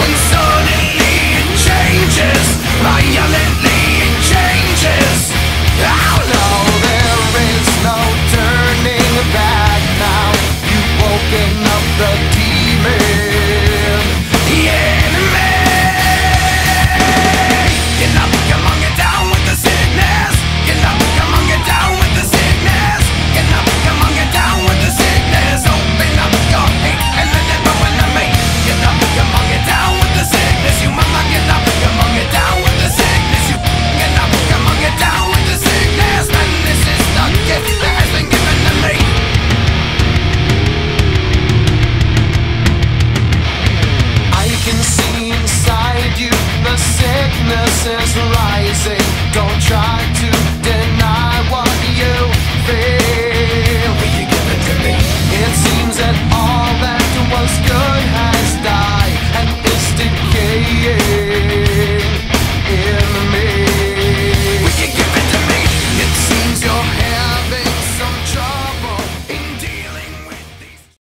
please says the right